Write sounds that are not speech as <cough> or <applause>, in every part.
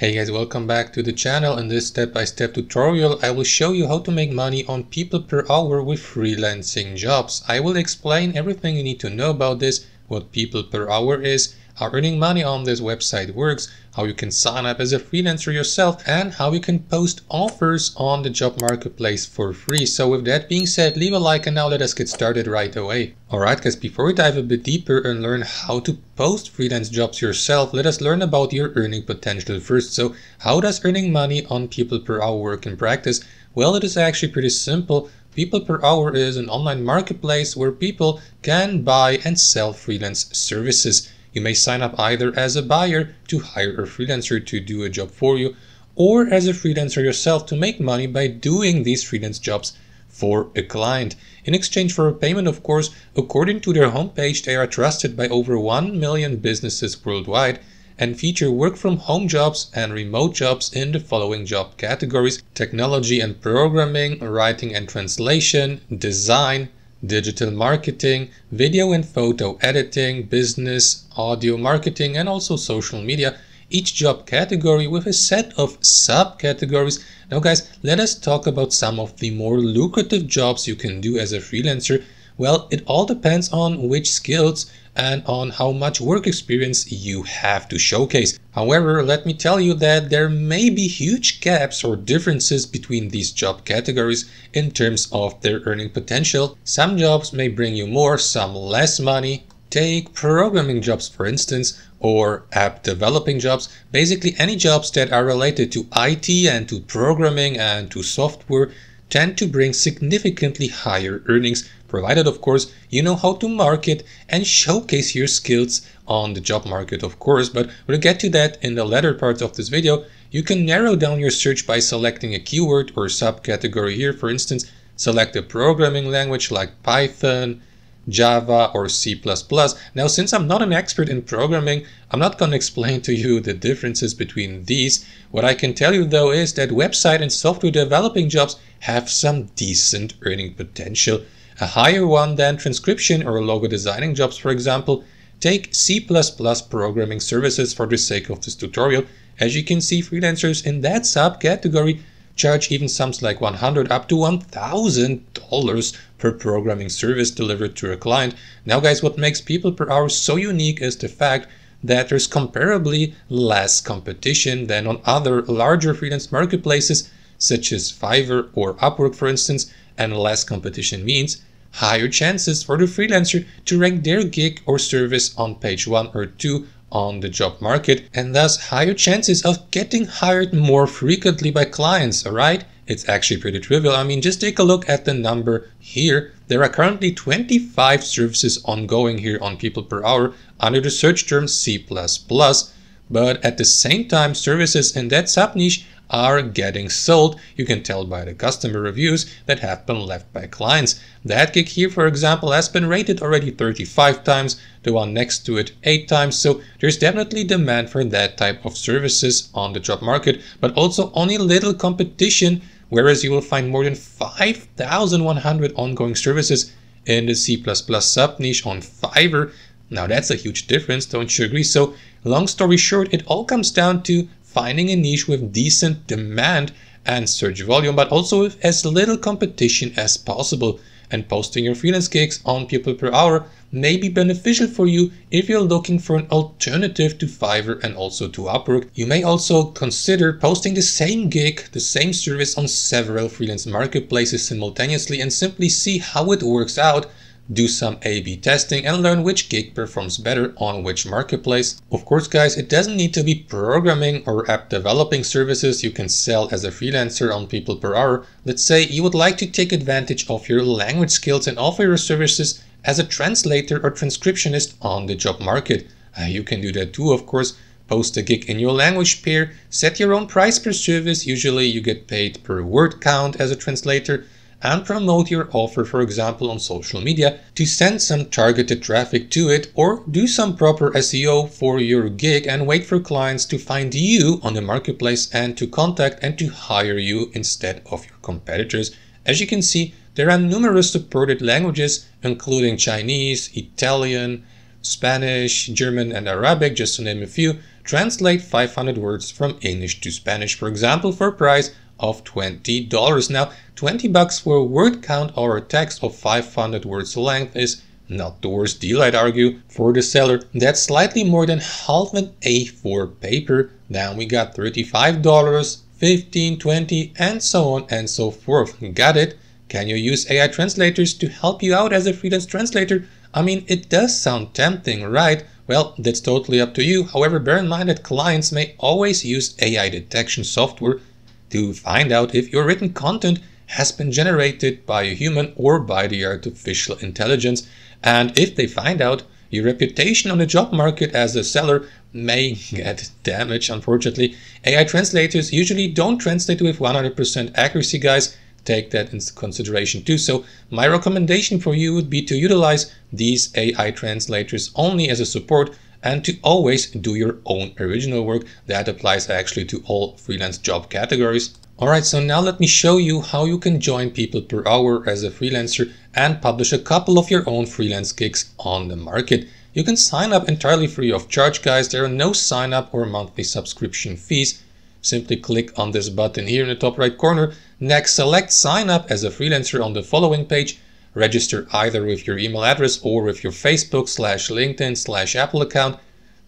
Hey guys, welcome back to the channel. In this step-by-step -step tutorial, I will show you how to make money on PeoplePerHour with freelancing jobs. I will explain everything you need to know about this, what PeoplePerHour is, how earning money on this website works, how you can sign up as a freelancer yourself, and how you can post offers on the job marketplace for free. So with that being said, leave a like and now let us get started right away. Alright guys, before we dive a bit deeper and learn how to post freelance jobs yourself, let us learn about your earning potential first. So how does earning money on PeoplePerHour work in practice? Well, it is actually pretty simple. PeoplePerHour is an online marketplace where people can buy and sell freelance services. You may sign up either as a buyer to hire a freelancer to do a job for you, or as a freelancer yourself to make money by doing these freelance jobs for a client. In exchange for a payment, of course, according to their homepage, they are trusted by over 1 million businesses worldwide and feature work from home jobs and remote jobs in the following job categories technology and programming, writing and translation, design, digital marketing, video and photo editing, business, audio marketing, and also social media. Each job category with a set of subcategories. Now guys, let us talk about some of the more lucrative jobs you can do as a freelancer. Well, it all depends on which skills and on how much work experience you have to showcase. However, let me tell you that there may be huge gaps or differences between these job categories in terms of their earning potential. Some jobs may bring you more, some less money. Take programming jobs for instance, or app developing jobs, basically any jobs that are related to IT and to programming and to software tend to bring significantly higher earnings, provided of course you know how to market and showcase your skills on the job market of course, but we'll get to that in the latter part of this video. You can narrow down your search by selecting a keyword or subcategory here, for instance, select a programming language like Python, Java or C++. Now, since I'm not an expert in programming, I'm not going to explain to you the differences between these. What I can tell you though is that website and software developing jobs have some decent earning potential. A higher one than transcription or logo designing jobs, for example. Take C++ programming services for the sake of this tutorial. As you can see, freelancers in that subcategory charge even sums like 100 up to $1,000 per programming service delivered to a client. Now guys, what makes PeoplePerHour so unique is the fact that there's comparably less competition than on other larger freelance marketplaces such as Fiverr or Upwork for instance, and less competition means higher chances for the freelancer to rank their gig or service on page 1 or 2 on the job market and thus higher chances of getting hired more frequently by clients, alright? It's actually pretty trivial. I mean, just take a look at the number here. There are currently 25 services ongoing here on PeoplePerHour under the search term C++. But at the same time, services in that sub niche are getting sold. You can tell by the customer reviews that have been left by clients. That gig here, for example, has been rated already 35 times, the one next to it 8 times, so there's definitely demand for that type of services on the job market, but also only little competition, whereas you will find more than 5,100 ongoing services in the C++ sub niche on Fiverr. Now that's a huge difference, don't you agree? So long story short, it all comes down to finding a niche with decent demand and search volume, but also with as little competition as possible. And posting your freelance gigs on PeoplePerHour may be beneficial for you if you're looking for an alternative to Fiverr and also to Upwork. You may also consider posting the same gig, the same service on several freelance marketplaces simultaneously and simply see how it works out do some A-B testing and learn which gig performs better on which marketplace. Of course guys, it doesn't need to be programming or app developing services you can sell as a freelancer on PeoplePerHour. Let's say you would like to take advantage of your language skills and offer your services as a translator or transcriptionist on the job market. Uh, you can do that too, of course. Post a gig in your language pair, set your own price per service. Usually you get paid per word count as a translator and promote your offer, for example, on social media to send some targeted traffic to it or do some proper SEO for your gig and wait for clients to find you on the marketplace and to contact and to hire you instead of your competitors. As you can see, there are numerous supported languages, including Chinese, Italian, Spanish, German, and Arabic, just to name a few. translate 500 words from English to Spanish, for example, for a price of $20. Now, 20 bucks for a word count or a text of 500 words length is not the worst deal, I'd argue, for the seller. That's slightly more than half an A4 paper. Then we got $35, 15, 20, and so on and so forth. Got it? Can you use AI translators to help you out as a freelance translator? I mean, it does sound tempting, right? Well, that's totally up to you. However, bear in mind that clients may always use AI detection software to find out if your written content has been generated by a human or by the artificial intelligence. And if they find out, your reputation on the job market as a seller may <laughs> get damaged, unfortunately. AI translators usually don't translate with 100% accuracy, guys. Take that into consideration too. So my recommendation for you would be to utilize these AI translators only as a support and to always do your own original work. That applies actually to all freelance job categories. Alright, so now let me show you how you can join PeoplePerHour as a freelancer and publish a couple of your own freelance gigs on the market. You can sign up entirely free of charge, guys. There are no sign up or monthly subscription fees. Simply click on this button here in the top right corner. Next, select sign up as a freelancer on the following page. Register either with your email address or with your Facebook slash LinkedIn slash Apple account.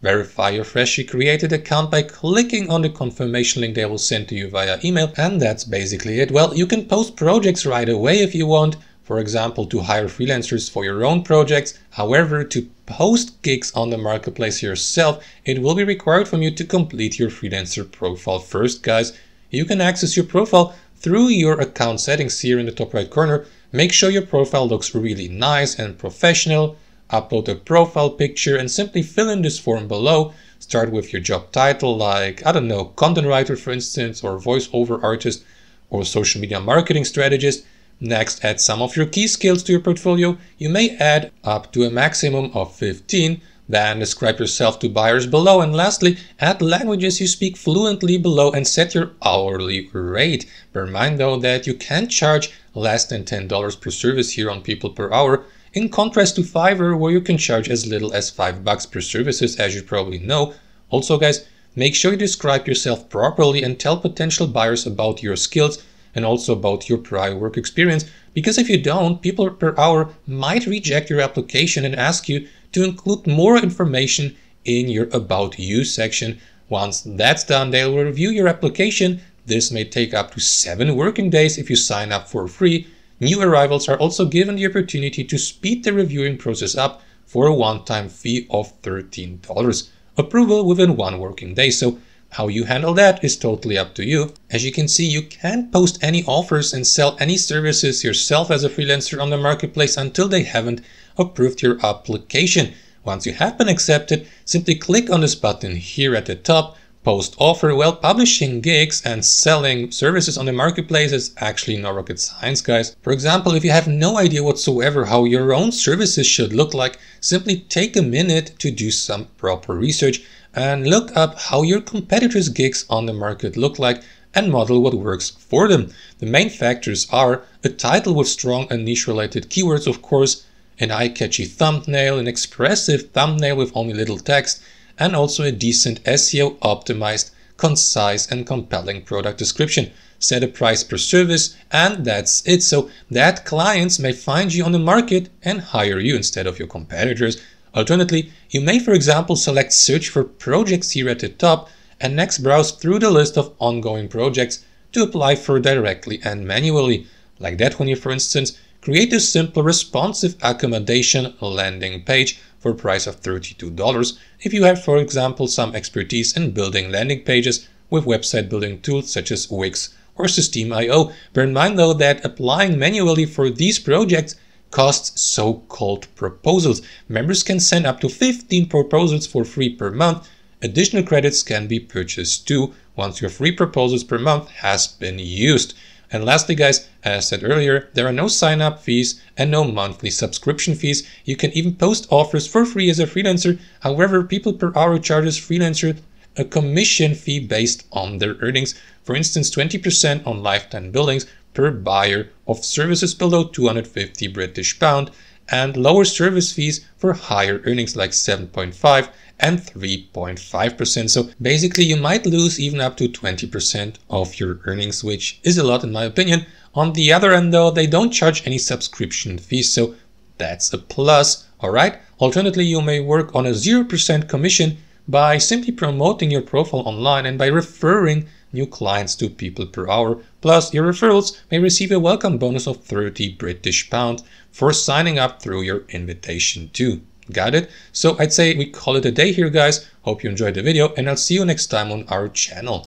Verify your freshly created account by clicking on the confirmation link they will send to you via email. And that's basically it. Well, you can post projects right away if you want. For example, to hire freelancers for your own projects. However, to post gigs on the marketplace yourself, it will be required from you to complete your freelancer profile first, guys. You can access your profile through your account settings here in the top right corner. Make sure your profile looks really nice and professional upload a profile picture and simply fill in this form below. Start with your job title like, I don't know, content writer for instance, or voiceover artist, or social media marketing strategist. Next, add some of your key skills to your portfolio. You may add up to a maximum of 15. Then describe yourself to buyers below. And lastly, add languages you speak fluently below and set your hourly rate. Bear in mind though that you can't charge less than $10 per service here on PeoplePerHour in contrast to Fiverr where you can charge as little as 5 bucks per services as you probably know. Also guys, make sure you describe yourself properly and tell potential buyers about your skills and also about your prior work experience because if you don't, PeoplePerHour might reject your application and ask you to include more information in your About You section. Once that's done, they'll review your application. This may take up to 7 working days if you sign up for free New arrivals are also given the opportunity to speed the reviewing process up for a one-time fee of $13. Approval within one working day, so how you handle that is totally up to you. As you can see, you can't post any offers and sell any services yourself as a freelancer on the marketplace until they haven't approved your application. Once you have been accepted, simply click on this button here at the top post offer? Well, publishing gigs and selling services on the marketplace is actually no rocket science, guys. For example, if you have no idea whatsoever how your own services should look like, simply take a minute to do some proper research and look up how your competitors' gigs on the market look like and model what works for them. The main factors are a title with strong and niche related keywords, of course, an eye-catchy thumbnail, an expressive thumbnail with only little text, and also a decent SEO optimized, concise and compelling product description. Set a price per service and that's it. So that clients may find you on the market and hire you instead of your competitors. Alternatively, you may for example select search for projects here at the top and next browse through the list of ongoing projects to apply for directly and manually. Like that one here for instance, create a simple responsive accommodation landing page for a price of $32 if you have, for example, some expertise in building landing pages with website building tools such as Wix or Systeme.io. Bear in mind though that applying manually for these projects costs so-called proposals. Members can send up to 15 proposals for free per month. Additional credits can be purchased too once your free proposals per month has been used. And lastly, guys, as I said earlier, there are no sign-up fees and no monthly subscription fees. You can even post offers for free as a freelancer. However, PeoplePerHour charges freelancer a commission fee based on their earnings. For instance, 20% on lifetime billings per buyer of services below 250 British pound and lower service fees for higher earnings like 7.5 and 3.5%. So basically you might lose even up to 20% of your earnings, which is a lot in my opinion. On the other end though, they don't charge any subscription fees, so that's a plus, alright? Alternatively, you may work on a 0% commission by simply promoting your profile online and by referring new clients to PeoplePerHour. Plus, your referrals may receive a welcome bonus of 30 British pounds for signing up through your invitation too. Got it? So I'd say we call it a day here guys. Hope you enjoyed the video and I'll see you next time on our channel.